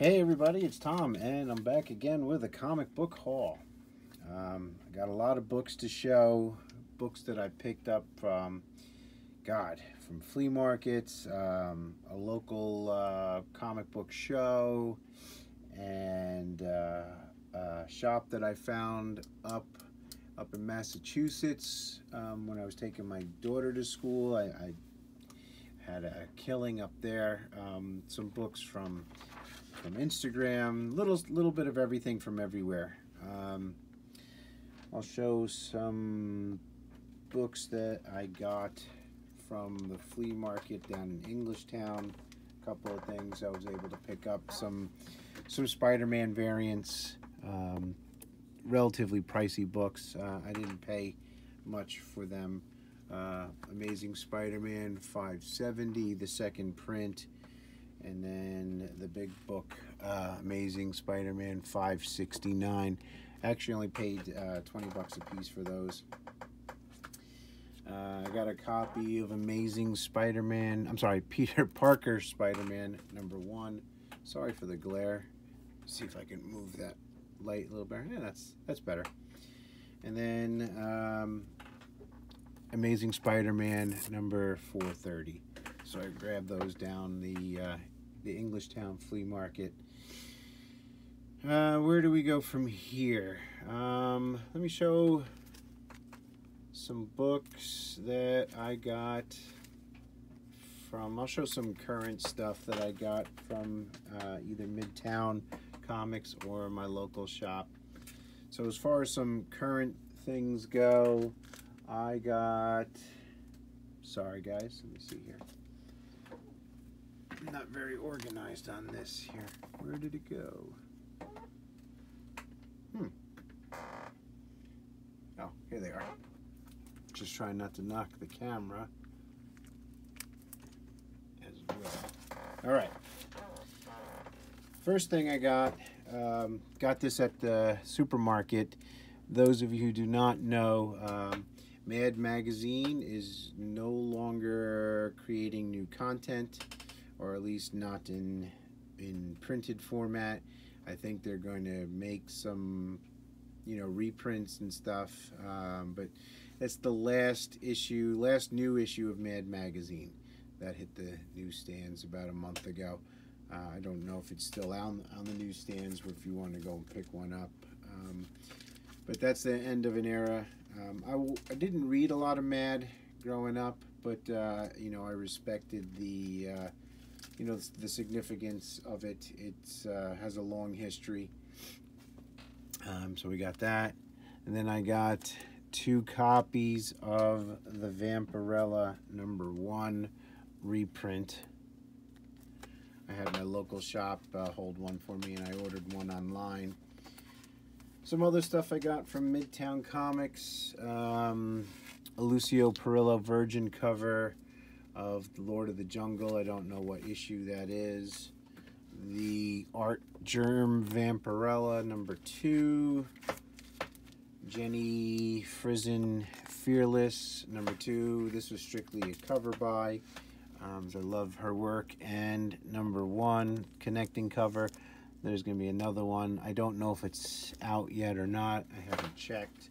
Hey everybody, it's Tom, and I'm back again with a comic book haul. Um, I got a lot of books to show, books that I picked up from, God, from flea markets, um, a local uh, comic book show, and uh, a shop that I found up up in Massachusetts um, when I was taking my daughter to school. I, I had a killing up there. Um, some books from from Instagram, little little bit of everything from everywhere. Um, I'll show some books that I got from the flea market down in Englishtown. A couple of things I was able to pick up some some Spider-Man variants, um, relatively pricey books. Uh, I didn't pay much for them. Uh, Amazing Spider-Man 570, the second print and then the big book uh, Amazing Spider-Man 569 actually only paid uh, 20 bucks a piece for those. Uh, I got a copy of Amazing Spider-Man I'm sorry Peter Parker Spider-Man number one. Sorry for the glare. Let's see if I can move that light a little better. Yeah that's that's better. And then um, Amazing Spider-Man number 430 so I grabbed those down the uh, the Englishtown flea market. Uh, where do we go from here? Um, let me show some books that I got from. I'll show some current stuff that I got from uh, either Midtown Comics or my local shop. So as far as some current things go, I got. Sorry guys, let me see here not very organized on this here. Where did it go? Hmm. Oh, here they are. Just trying not to knock the camera as well. All right. First thing I got, um, got this at the supermarket. Those of you who do not know, um, Mad Magazine is no longer creating new content or at least not in in printed format. I think they're going to make some, you know, reprints and stuff. Um, but that's the last issue, last new issue of Mad Magazine that hit the newsstands about a month ago. Uh, I don't know if it's still out on the newsstands or if you want to go and pick one up. Um, but that's the end of an era. Um, I w- I didn't read a lot of Mad growing up, but uh, you know I respected the uh, you know the significance of it. It uh, has a long history. Um, so we got that, and then I got two copies of the Vampirella number one reprint. I had my local shop uh, hold one for me, and I ordered one online. Some other stuff I got from Midtown Comics. Um, a Lucio Parrillo Virgin cover of The Lord of the Jungle. I don't know what issue that is. The Art Germ Vampirella number two. Jenny Frison Fearless number two. This was strictly a cover by. Um, I love her work. And number one, connecting cover. There's going to be another one. I don't know if it's out yet or not. I haven't checked,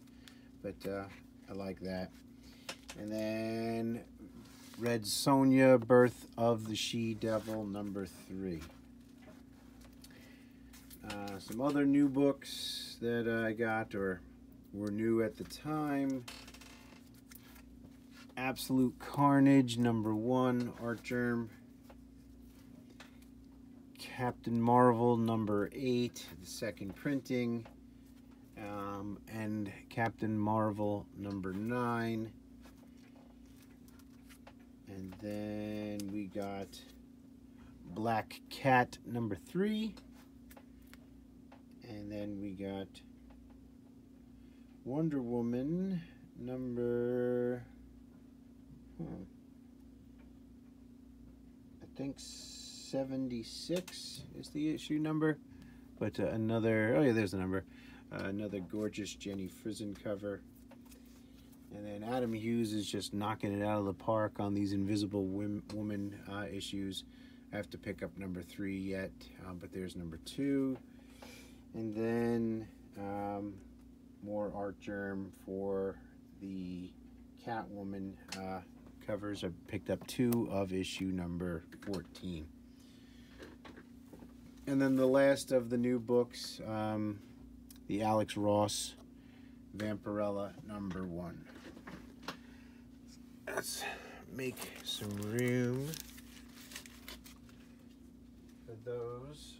but uh, I like that. And then Red Sonja, Birth of the She-Devil, number three. Uh, some other new books that I got or were new at the time. Absolute Carnage, number one, Artgerm. Captain Marvel, number eight, the second printing. Um, and Captain Marvel, number nine. And then we got Black Cat number three. And then we got Wonder Woman number, hmm, I think 76 is the issue number. But uh, another, oh yeah, there's the number. Uh, another gorgeous Jenny Frison cover. And then Adam Hughes is just knocking it out of the park on these Invisible Women uh, issues. I have to pick up number three yet, uh, but there's number two. And then um, more Artgerm for the Catwoman uh, covers. I picked up two of issue number 14. And then the last of the new books, um, the Alex Ross Vampirella number one. Let's make some room for those.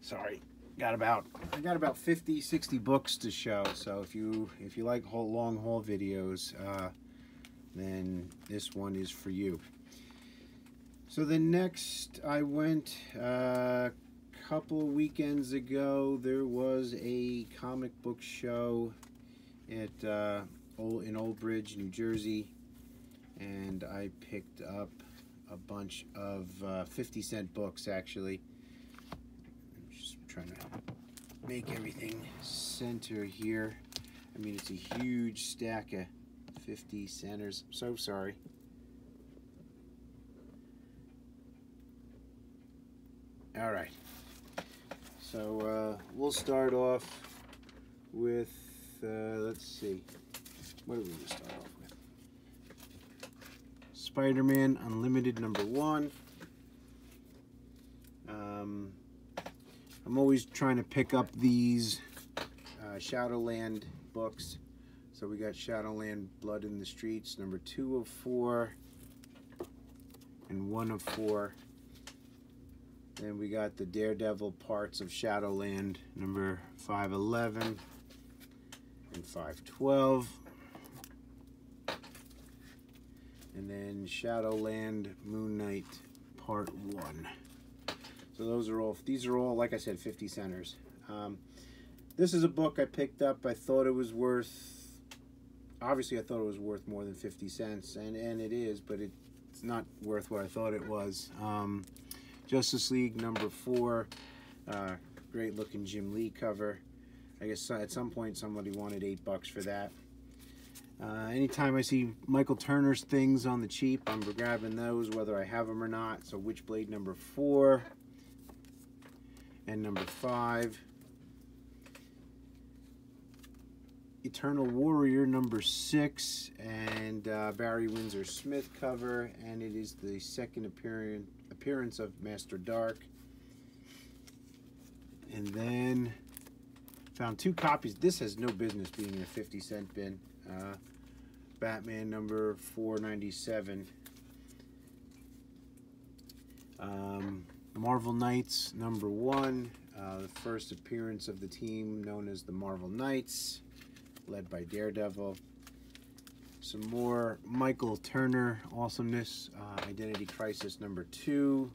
Sorry, got about I got about 50, 60 books to show. So if you if you like whole long haul videos, uh, then this one is for you. So the next I went uh, couple of weekends ago. There was a comic book show at uh, old, in Old Bridge, New Jersey, and I picked up a bunch of uh, 50 cent books actually. I'm just trying to make everything center here. I mean, it's a huge stack of 50 centers. I'm so sorry. All right. So uh, we'll start off with, uh, let's see, what are we going to start off with? Spider-Man Unlimited number one. Um, I'm always trying to pick up these uh, Shadowland books. So we got Shadowland Blood in the Streets, number two of four, and one of four. Then we got the Daredevil parts of Shadowland, number 511 and 512. And then Shadowland Moon Knight Part 1. So those are all, these are all, like I said, 50 centers. Um, this is a book I picked up. I thought it was worth, obviously I thought it was worth more than 50 cents, and, and it is, but it, it's not worth what I thought it was. Um, Justice League number four. Uh, great looking Jim Lee cover. I guess at some point somebody wanted eight bucks for that. Uh, anytime I see Michael Turner's things on the cheap, I'm grabbing those whether I have them or not. So Witchblade number four and number five. Eternal Warrior number six and uh, Barry Windsor Smith cover and it is the second appearance appearance of Master Darque. And then found two copies. This has no business being in a 50 cent bin. Uh, Batman number 497. Um, Marvel Knights number one. Uh, the first appearance of the team known as the Marvel Knights, led by Daredevil some more Michael Turner awesomeness. Uh, Identity Crisis number two.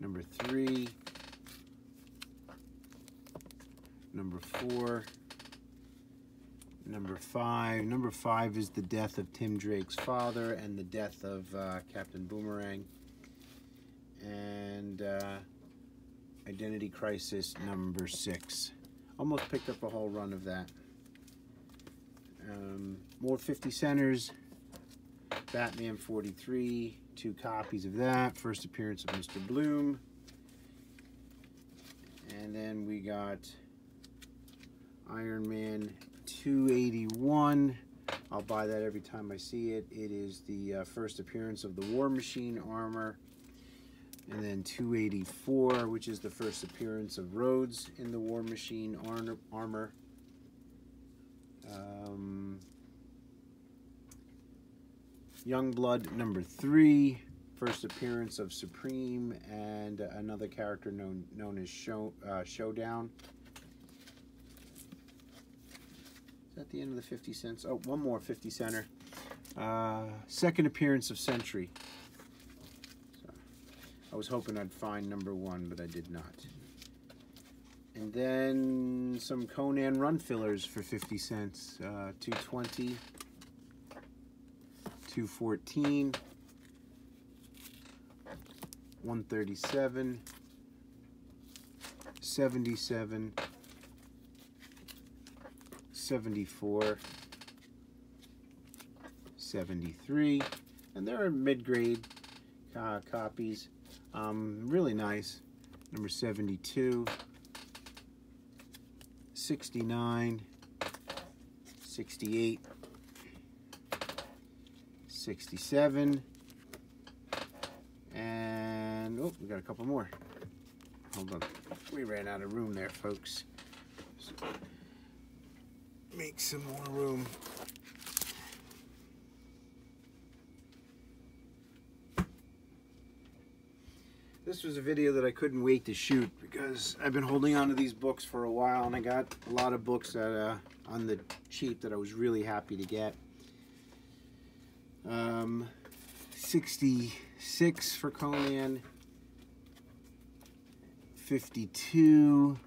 Number three. Number four. Number five. Number five is the death of Tim Drake's father and the death of uh, Captain Boomerang. And uh, Identity Crisis number six. Almost picked up a whole run of that. Um, more 50 centers. Batman 43, two copies of that. First appearance of Mr. Bloom. And then we got Iron Man 281. I'll buy that every time I see it. It is the uh, first appearance of the War Machine armor. And then 284, which is the first appearance of Rhodes in the War Machine armor. Um, Youngblood number three, first appearance of Supreme and another character known known as Show, uh, Showdown. Is that the end of the 50 cents? Oh, one more 50 center. Uh, second appearance of Sentry. So, I was hoping I'd find number one, but I did not. And then some Conan run fillers for 50 cents. Uh, 220, 214, 137, 77, 74, 73. And they're mid-grade uh, copies. Um, really nice. Number 72. 69. 68. 67. And, oh, we got a couple more. Hold on. We ran out of room there, folks. So make some more room. This was a video that I couldn't wait to shoot because I've been holding on to these books for a while and I got a lot of books that uh, on the cheap that I was really happy to get. Um, 66 for Conan, 52,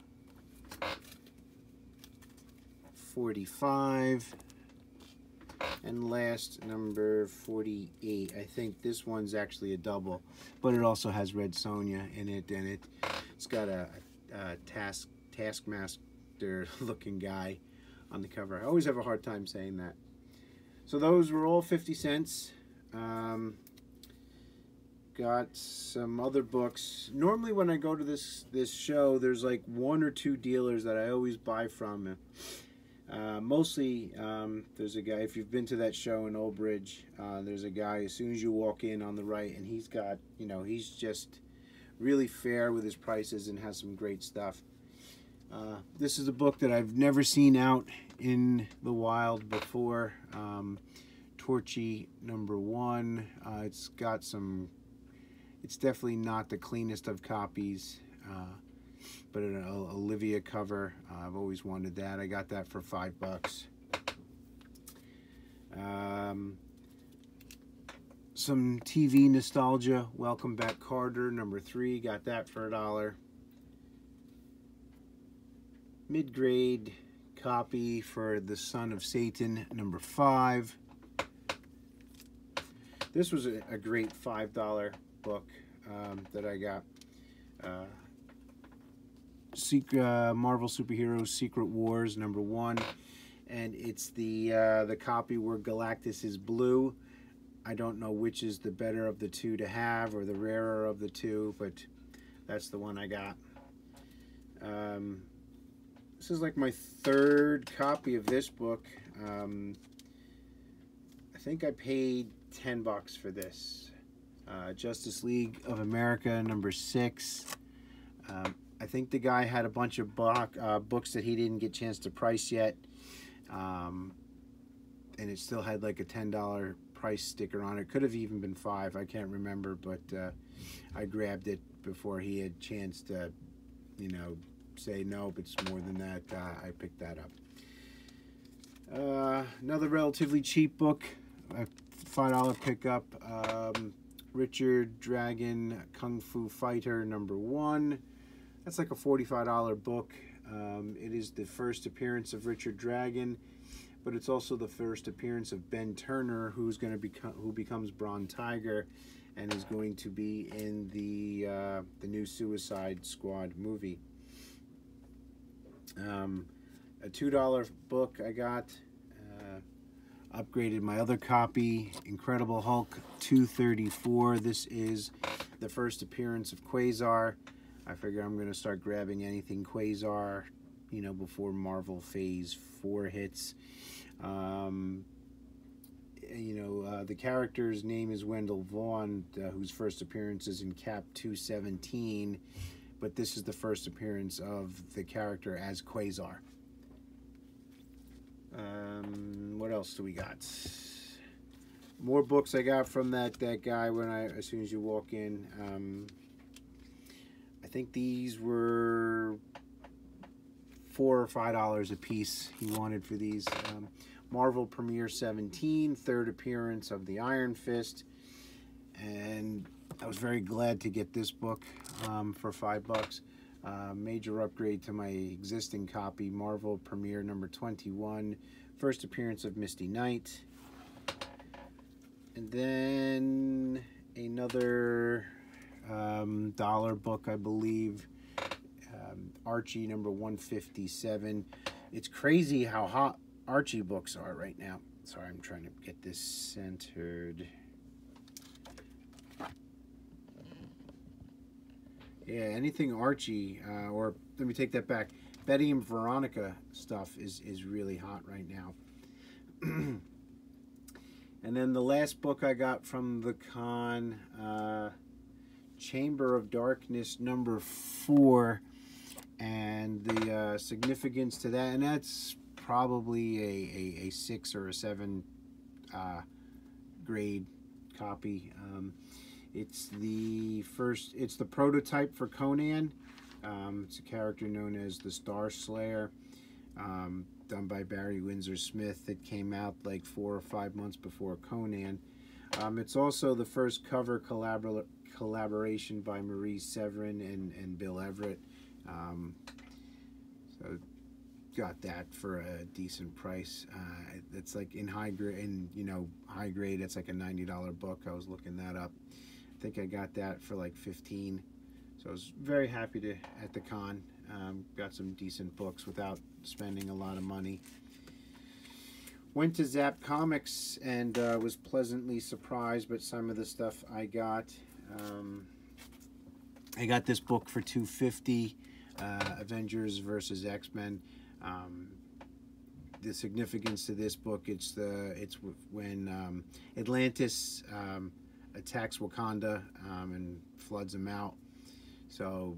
45, and last number 48 i think this one's actually a double but it also has red Sonja in it and it it's got a, a task taskmaster looking guy on the cover. I always have a hard time saying that so those were all 50 cents. Um, got some other books. Normally when i go to this this show there's like one or two dealers that i always buy from. Uh, mostly, um, there's a guy, if you've been to that show in Old Bridge, uh, there's a guy, as soon as you walk in on the right, and he's got, you know, he's just really fair with his prices and has some great stuff. Uh, this is a book that I've never seen out in the wild before. Um, Torchy number one. Uh, it's got some, it's definitely not the cleanest of copies. Uh, but an Olivia cover. Uh, I've always wanted that. I got that for five bucks. Um, some TV nostalgia. Welcome Back Kotter number three. Got that for a dollar. Mid-grade copy for The Son of Satan, number five. This was a, a great $5 book um, that I got. Uh, Secret, uh, Marvel Superheroes Secret Wars number one, and it's the uh, the copy where Galactus is blue. I don't know which is the better of the two to have or the rarer of the two, but that's the one I got. Um, this is like my third copy of this book. Um, I think I paid 10 bucks for this. Uh, Justice League of America number six. Um, I think the guy had a bunch of book, uh, books that he didn't get chance to price yet. Um, and it still had like a $10 price sticker on it. Could have even been five. I can't remember, but uh, I grabbed it before he had chance to, you know, say no, but it's more than that. Uh, I picked that up. Uh, another relatively cheap book, a $5 pickup. Um, Richard Dragon Kung Fu Fighter number one. That's like a $45 book. Um, it is the first appearance of Richard Dragon, but it's also the first appearance of Ben Turner, who's going to become who becomes Bronze Tiger, and is going to be in the uh, the new Suicide Squad movie. Um, a two dollar book I got. Uh, upgraded my other copy, Incredible Hulk 234. This is the first appearance of Quasar. I figure I'm going to start grabbing anything Quasar, you know, before Marvel Phase 4 hits. Um, you know, uh, the character's name is Wendell Vaughn, uh, whose first appearance is in Cap 217, but this is the first appearance of the character as Quasar. Um, what else do we got? More books I got from that, that guy when I as soon as you walk in. Um, I think these were four or five dollars a piece he wanted for these. Um, Marvel Premiere 17, third appearance of the Iron Fist. And I was very glad to get this book um, for five bucks. Uh, major upgrade to my existing copy, Marvel Premiere number 21, first appearance of Misty Knight. And then another um, dollar book, I believe. Um, Archie number 157. It's crazy how hot Archie books are right now. sorry, I'm trying to get this centered. Yeah, anything Archie, uh, or let me take that back. Betty and Veronica stuff is, is really hot right now. and then the last book I got from the con, uh, Chamber of Darkness number four, and the uh, significance to that, and that's probably a, a, a six or a seven uh, grade copy. Um, it's the first, it's the prototype for Conan. Um, it's a character known as the Star Slayer, um, done by Barry Windsor Smith. It came out like four or five months before Conan. Um, it's also the first cover collabor collaboration by Marie Severin and, and Bill Everett. Um, so got that for a decent price. Uh, it's like in high grade, in you know high grade. It's like a ninety dollar book. I was looking that up. Think I got that for like fifteen. So I was very happy to at the con. Um, got some decent books without spending a lot of money. Went to Zap Comics and uh, was pleasantly surprised by some of the stuff I got. Um, I got this book for 250 uh, Avengers versus X-Men. Um, the significance to this book it's the it's when um, Atlantis um, attacks Wakanda um, and floods them out so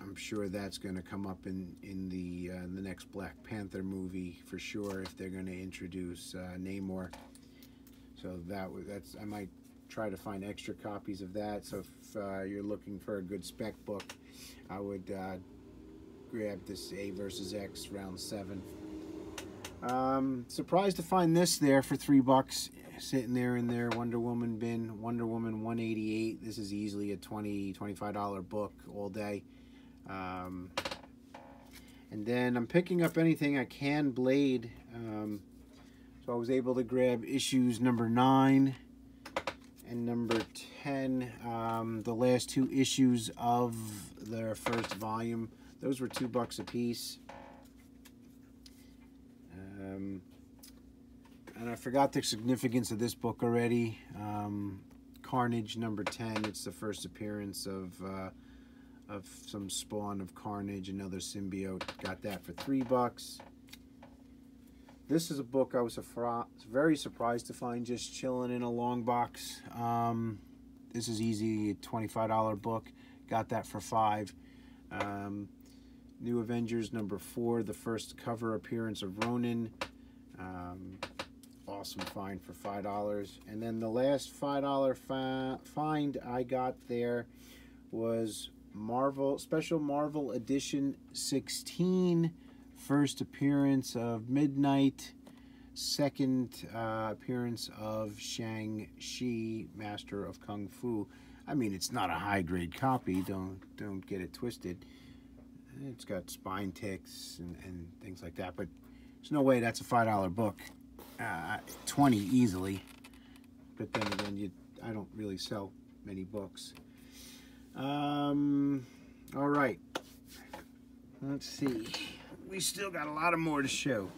I'm sure that's going to come up in in the uh, the next Black Panther movie for sure if they're going to introduce uh, Namor. So that that's I might try to find extra copies of that. So if uh, you're looking for a good spec book, I would uh, grab this A versus X round seven. Um, surprised to find this there for three bucks sitting there in their Wonder Woman bin, Wonder Woman 188. This is easily a 20 $25 book all day. Um, and then I'm picking up anything I can Blade. Um, so I was able to grab issues number 9 and number 10. Um, the last two issues of their first volume. Those were two bucks a piece. Um, and I forgot the significance of this book already. Um, Carnage number 10. It's the first appearance of uh, of some spawn of Carnage, another symbiote. Got that for three bucks. This is a book I was very surprised to find just chilling in a long box. Um, this is easy, $25 book. Got that for five. Um, New Avengers number four, the first cover appearance of Ronin. Um, awesome find for five dollars. And then the last five dollar fi find I got there was Marvel special Marvel edition 16 first appearance of Midnight second uh, appearance of Shang-Chi Master of Kung Fu. I mean it's not a high grade copy don't don't get it twisted. It's got spine ticks and, and things like that but there's no way that's a five dollar book uh, 20 easily. But then again, you, I don't really sell many books. Um, all right. Let's see. We still got a lot of more to show.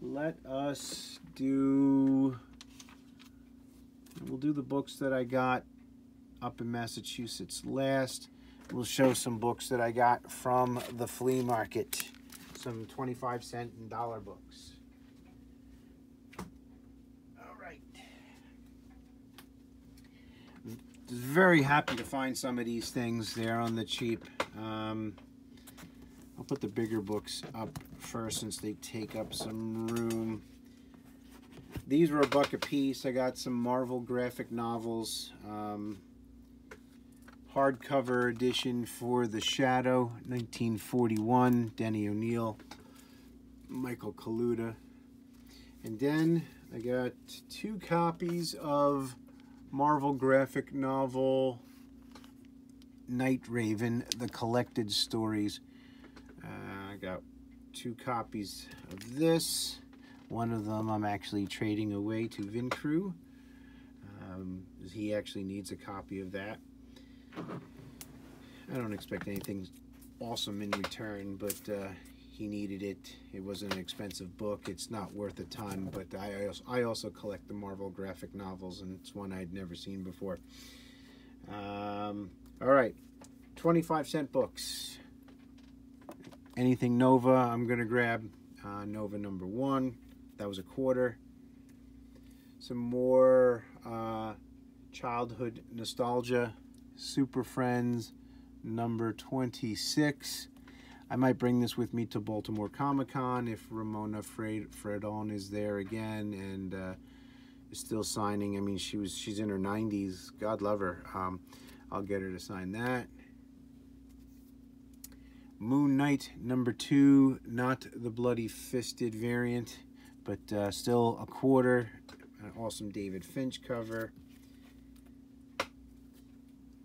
Let us do... We'll do the books that I got up in Massachusetts last. We'll show some books that I got from the flea market. Some 25 cent and dollar books. Very happy to find some of these things there on the cheap. Um, I'll put the bigger books up first since they take up some room. These were a buck a piece. I got some Marvel graphic novels. Um, hardcover edition for The Shadow, 1941, Denny O'Neil, Michael Kaluta. And then I got two copies of Marvel graphic novel Night Raven, the collected stories. Uh, I got two copies of this. One of them I'm actually trading away to Vin Crew. Um, he actually needs a copy of that. I don't expect anything awesome in return, but uh, he needed it. It wasn't an expensive book. It's not worth a ton, but I also, I also collect the Marvel graphic novels, and it's one I'd never seen before. Um, all right, 25 cent books. Anything Nova, I'm going to grab uh, Nova number one. That was a quarter. Some more uh, childhood nostalgia. Super Friends number 26. I might bring this with me to Baltimore Comic Con if Ramona Fred Fradon is there again and uh, is still signing. I mean, she was she's in her 90s. God love her. Um, I'll get her to sign that. Moon Knight number two, not the bloody fisted variant, but uh, still a quarter. An awesome David Finch cover.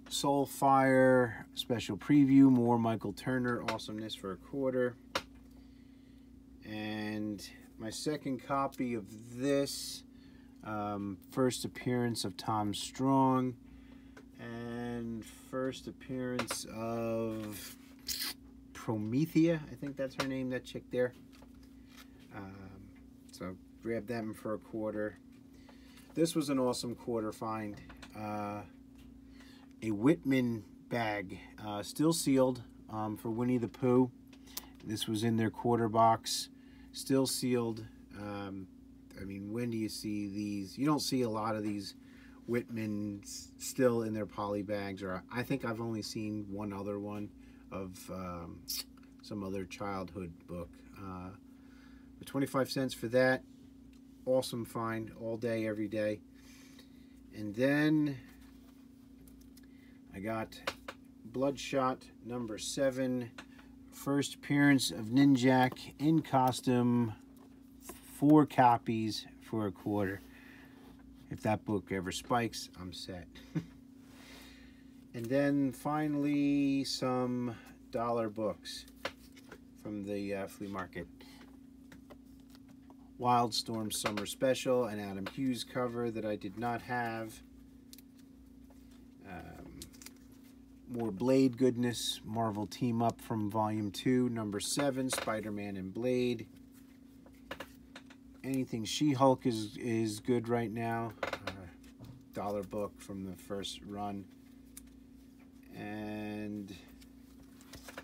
Soulfire special preview, more Michael Turner awesomeness for a quarter. And my second copy of this, um, first appearance of Tom Strong, and first appearance of Promethea, I think that's her name, that chick there. Um, so grab them for a quarter. This was an awesome quarter find. Uh, a Whitman bag, uh, still sealed um, for Winnie the Pooh. This was in their quarter box, still sealed. Um, I mean, when do you see these? You don't see a lot of these Whitmans still in their poly bags, or I think I've only seen one other one of um, some other childhood book. Uh, 25 cents for that. Awesome find all day, every day. And then I got Bloodshot number seven, first appearance of Ninjak in costume, four copies for a quarter. If that book ever spikes, I'm set. and then finally, some dollar books from the uh, flea market. Wildstorm Summer Special, an Adam Hughes cover that I did not have. More Blade goodness. Marvel Team Up from Volume 2, Number 7, Spider-Man and Blade. Anything She-Hulk is, is good right now. Uh, dollar book from the first run. And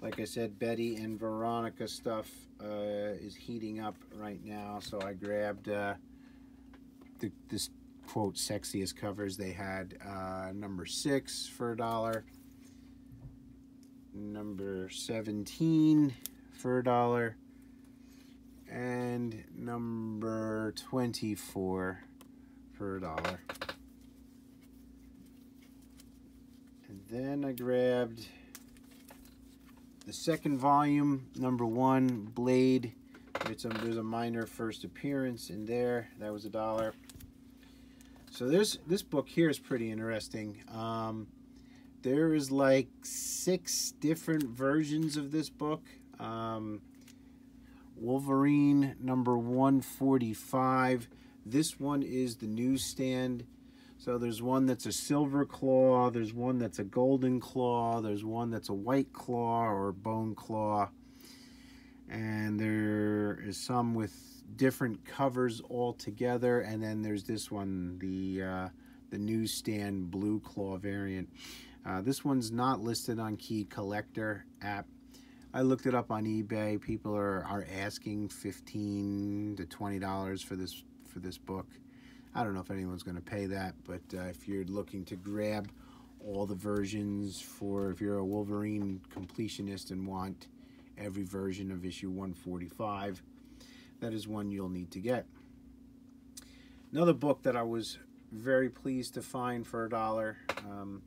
like I said, Betty and Veronica stuff uh, is heating up right now. So I grabbed uh, the, this quote sexiest covers they had uh, number six for a dollar number 17 for a dollar and number 24 for a dollar. And then I grabbed the second volume number one Blade. It's a, there's a minor first appearance in there. That was a dollar. So there's this book here is pretty interesting. Um, there is like six different versions of this book. Um, Wolverine number 145. This one is the newsstand. So there's one that's a silver claw, there's one that's a golden claw, there's one that's a white claw or bone claw. And there is some with different covers all together. And then there's this one, the, uh, the newsstand blue claw variant. Uh, this one's not listed on Key Collector app. I looked it up on eBay. People are, are asking 15 to $20 for this for this book. I don't know if anyone's going to pay that, but uh, if you're looking to grab all the versions for if you're a Wolverine completionist and want every version of issue 145, that is one you'll need to get. Another book that I was very pleased to find for a dollar. Um,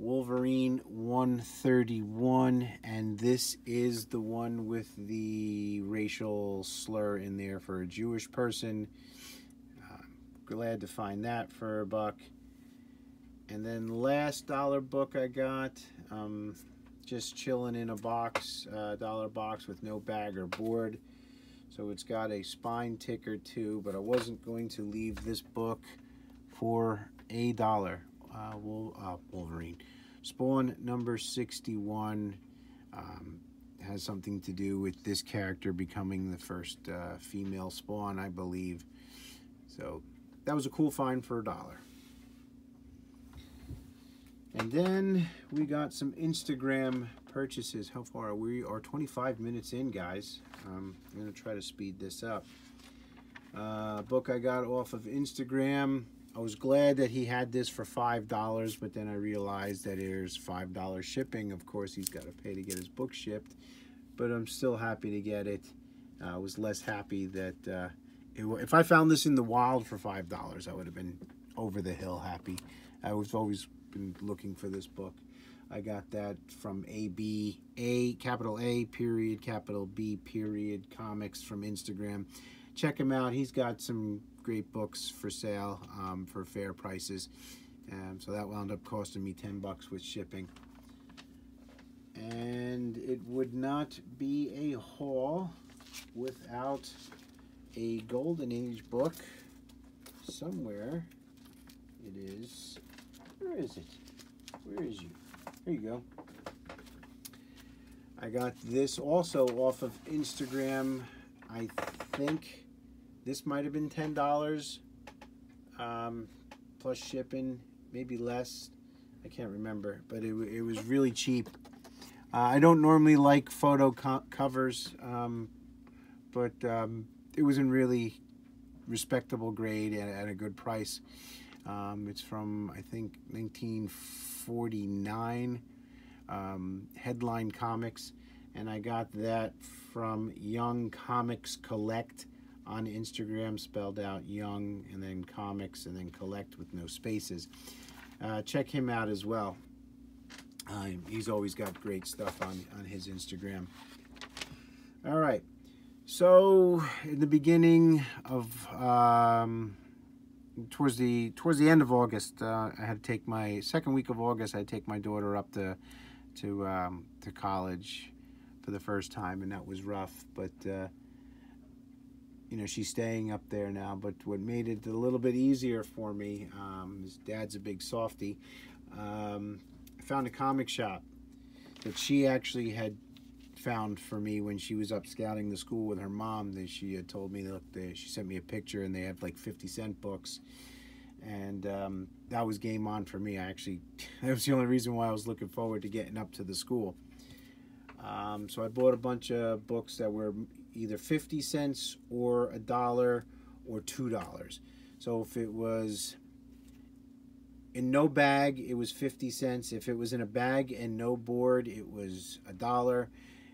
Wolverine 131, and this is the one with the racial slur in there for a Jewish person. Glad to find that for a buck. And then last dollar book I got, um, just chilling in a box, uh, dollar box with no bag or board. So it's got a spine ticker too, but I wasn't going to leave this book for a dollar uh, Wol uh, Wolverine. Spawn number 61 um, has something to do with this character becoming the first uh, female spawn, I believe. So that was a cool find for a dollar. And then we got some Instagram purchases. How far are we? Are 25 minutes in, guys. Um, I'm going to try to speed this up. Uh, book I got off of Instagram. I was glad that he had this for $5, but then I realized that there's $5 shipping. Of course, he's got to pay to get his book shipped, but I'm still happy to get it. Uh, I was less happy that uh, it, if I found this in the wild for $5, I would have been over the hill happy. I was always been looking for this book. I got that from AB, A, capital A, period, capital B, period, comics from Instagram. Check him out. He's got some great books for sale um, for fair prices. Um, so that wound up costing me 10 bucks with shipping. And it would not be a haul without a Golden Age book somewhere. It is where is it? Where is you? Here you go. I got this also off of Instagram. I think this might have been ten dollars um, plus shipping, maybe less. I can't remember, but it, it was really cheap. Uh, I don't normally like photo co covers, um, but um, it was in really respectable grade and at a good price. Um, it's from, I think, 1949 um, Headline Comics. And I got that from Young Comics Collect on Instagram, spelled out Young and then Comics and then Collect with no spaces. Uh, check him out as well. Uh, he's always got great stuff on, on his Instagram. All right. So, in the beginning of um, towards the towards the end of August, uh, I had to take my second week of August. I take my daughter up to to um, to college for the first time, and that was rough. But uh, you know, she's staying up there now. But what made it a little bit easier for me, um, his dad's a big softy. Um, I found a comic shop that she actually had found for me when she was up scouting the school with her mom. That she had told me, look, they, she sent me a picture, and they have like 50 cent books, and um, that was game on for me. I actually, that was the only reason why I was looking forward to getting up to the school. Um, so I bought a bunch of books that were either 50 cents or a dollar or two dollars. So if it was in no bag, it was 50 cents. If it was in a bag and no board, it was a dollar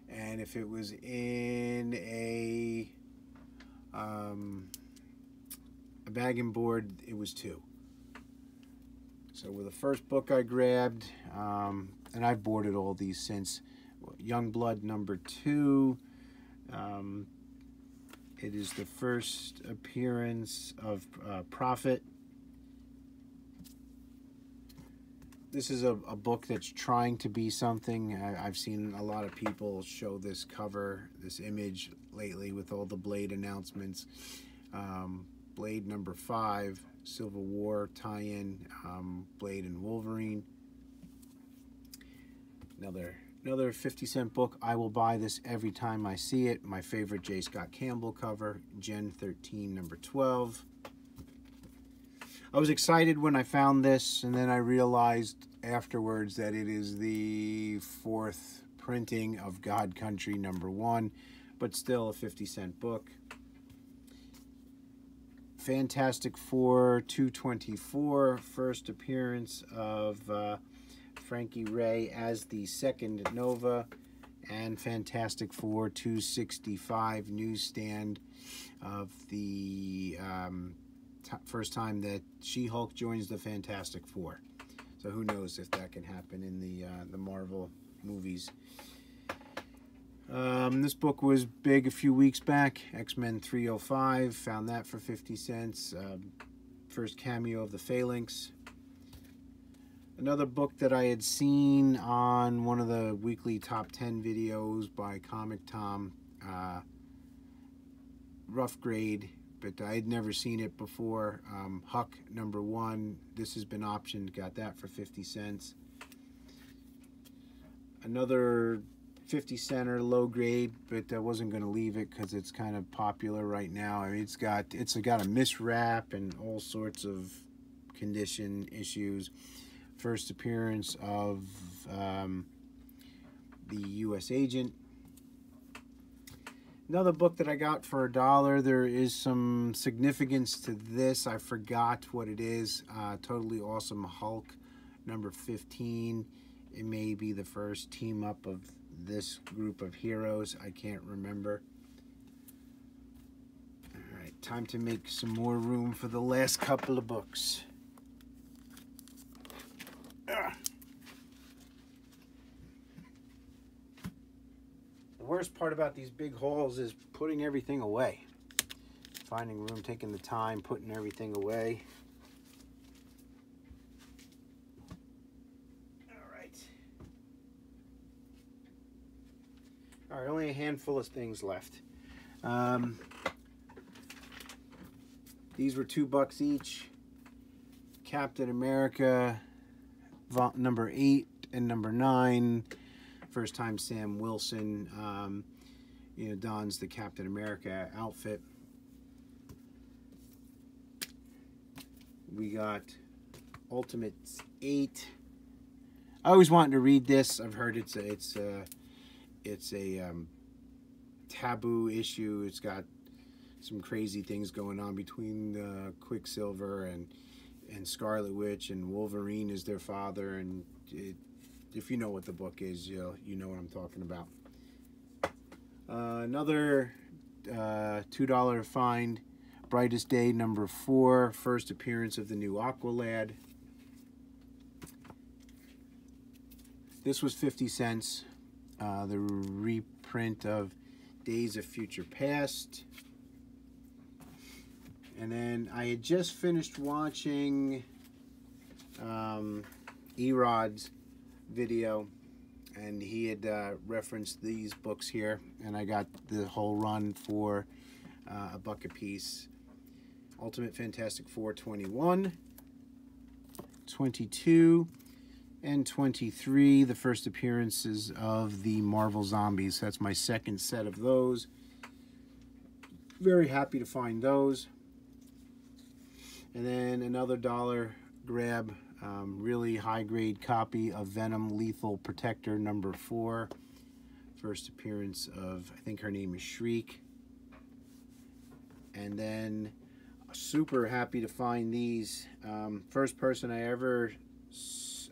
and if it was in a um, a bag and board, it was two. So with the first book I grabbed, um, and I've boarded all these since, Youngblood number two. Um, it is the first appearance of uh, Prophet this is a, a book that's trying to be something. I, have seen a lot of people show this cover, this image lately with all the Blade announcements. Um, Blade number five, Civil War tie-in, um, Blade and Wolverine. Another another 50 cent book. I will buy this every time I see it. My favorite J. Scott Campbell cover, Gen 13 number 12. I was excited when I found this, and then I realized afterwards that it is the fourth printing of God Country number one, but still a 50 cent book. Fantastic Four 224, first appearance of uh, Frankie Raye as the second Nova, and Fantastic Four 265 newsstand of the um, first time that She-Hulk joins the Fantastic Four. So who knows if that can happen in the uh, the Marvel movies. Um, this book was big a few weeks back. X-Men 305. Found that for 50 cents. Um, first cameo of the Phalanx. Another book that I had seen on one of the weekly top 10 videos by Comic Tom. Uh, rough grade but I had never seen it before. Um, Huck number one. This has been optioned. Got that for 50 cents. Another 50 center, low grade, but I wasn't going to leave it because it's kind of popular right now. I mean, it's got it's got a miswrap and all sorts of condition issues. First appearance of um, the U.S. agent. Another book that I got for a dollar. There is some significance to this. I forgot what it is. Uh, totally awesome Hulk number 15. It may be the first team up of this group of heroes. I can't remember. All right, time to make some more room for the last couple of books. The worst part about these big hauls is putting everything away. Finding room, taking the time, putting everything away. Alright. All right, only a handful of things left. Um, these were two bucks each. Captain America, number eight and number nine. First time Sam Wilson, um, you know, dons the Captain America outfit. We got Ultimates eight. I always wanted to read this. I've heard it's a, it's a it's a um, taboo issue. It's got some crazy things going on between uh, Quicksilver and and Scarlet Witch and Wolverine is their father. And it, if you know what the book is, you you know what I'm talking about. Uh, another uh, two dollar find. Brightest Day number four, first appearance of the new Aqualad. This was 50 cents uh, the reprint of Days of Future Past. And then I had just finished watching um, Erod's video and he had uh, referenced these books here and I got the whole run for uh, a buck a piece. Ultimate Fantastic Four 21, 22, and 23, the first appearances of the Marvel Zombies. That's my second set of those. Very happy to find those. And then another dollar grab, um, really high grade copy of Venom Lethal Protector number four. First appearance of, I think her name is Shriek. And then super happy to find these. Um, first person I ever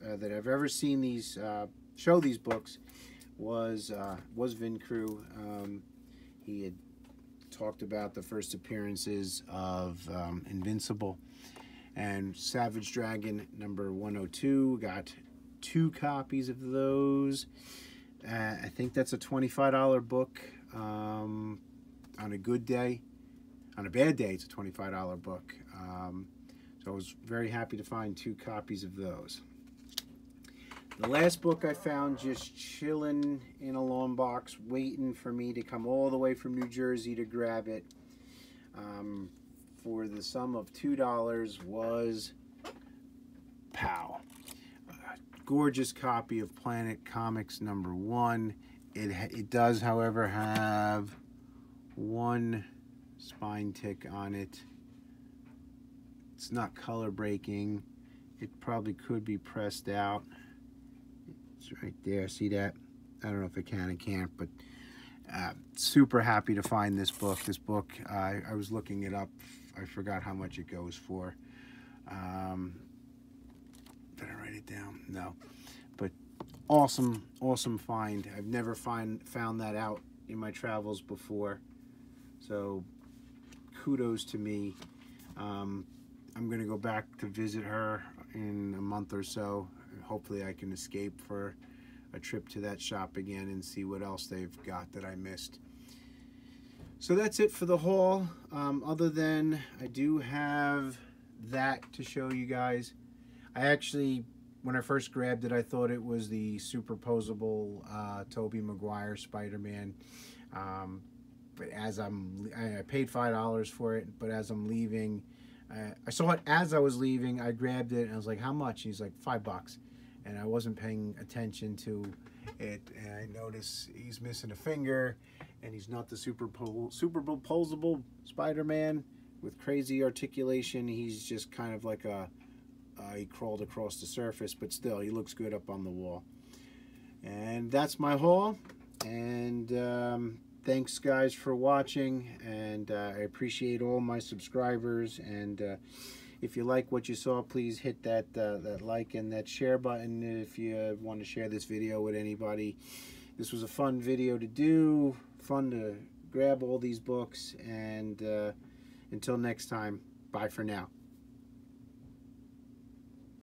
uh, that I've ever seen these uh, show these books was uh, was Vin Crew. Um, he had talked about the first appearances of um, Invincible and Savage Dragon number 102. Got two copies of those. Uh, I think that's a $25 book um, on a good day. On a bad day, it's a $25 book. Um, so I was very happy to find two copies of those. The last book I found just chilling in a long box, waiting for me to come all the way from New Jersey to grab it um, for the sum of $2 was Pow. gorgeous copy of Planet Comics number one. It, it does, however, have one spine tick on it. It's not color breaking. It probably could be pressed out. It's right there. See that? I don't know if I can I can't, but uh, super happy to find this book. This book, uh, I was looking it up. I forgot how much it goes for. Um, did I write it down? No. But awesome, awesome find. I've never find found that out in my travels before. So kudos to me. Um, I'm going to go back to visit her in a month or so hopefully I can escape for a trip to that shop again and see what else they've got that I missed. So that's it for the haul. Um, other than I do have that to show you guys. I actually, when I first grabbed it, I thought it was the superposable uh, Tobey Maguire Spider-Man. Um, but as I'm, I paid five dollars for it. But as I'm leaving, uh, I saw it as I was leaving. I grabbed it and I was like, "How much?" he's like, five bucks." and I wasn't paying attention to it. And I notice he's missing a finger, and he's not the super superposable Spider-Man with crazy articulation. He's just kind of like a uh, he crawled across the surface, but still, he looks good up on the wall. And that's my haul. And um, thanks, guys, for watching. And uh, I appreciate all my subscribers. And uh, if you like what you saw, please hit that uh, that like and that share button if you want to share this video with anybody. This was a fun video to do. Fun to grab all these books. And uh, until next time, bye for now.